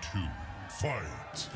two, fight!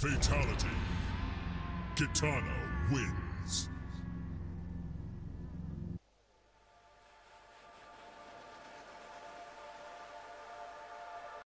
Fatality. Kitana wins.